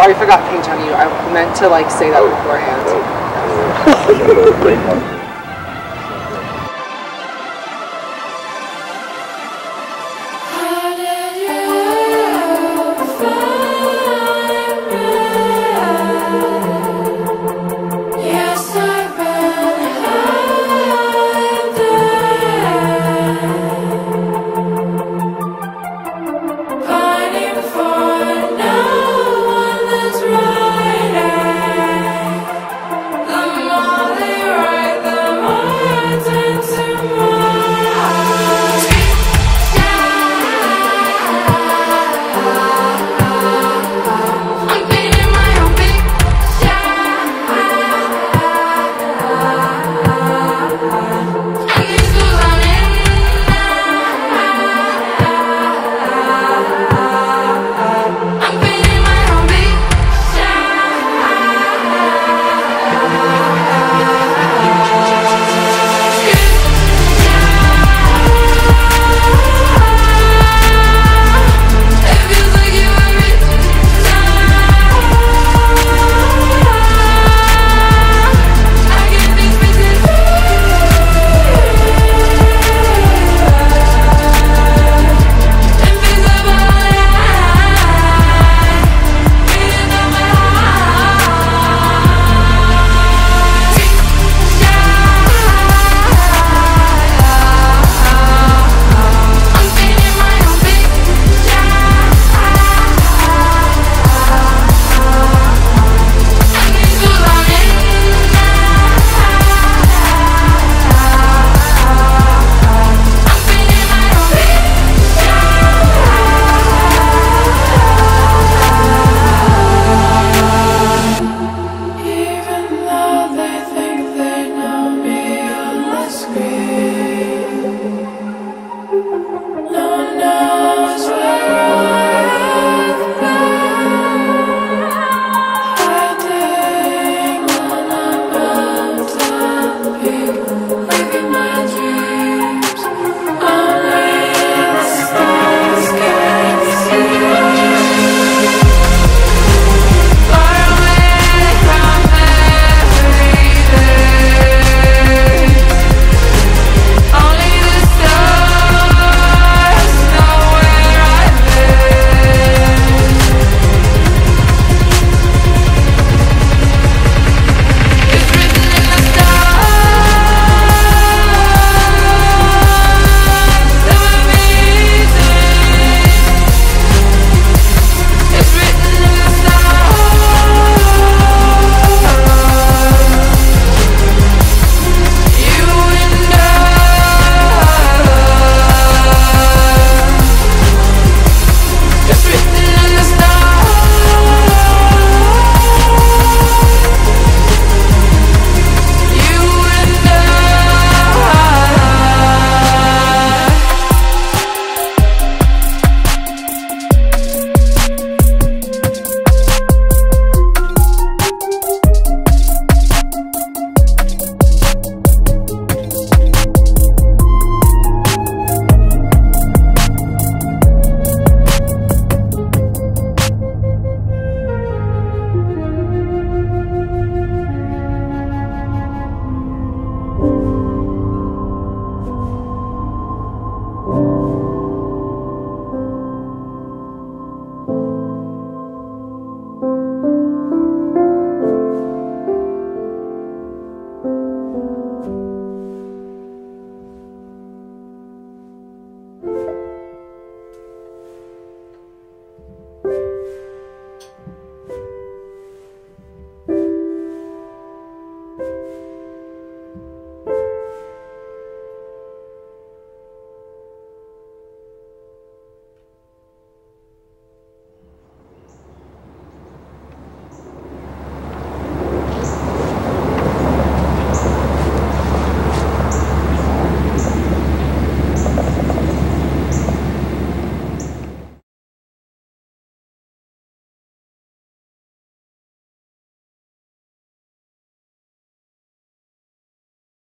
sorry if I got paint on you. I meant to like say that beforehand. Oh,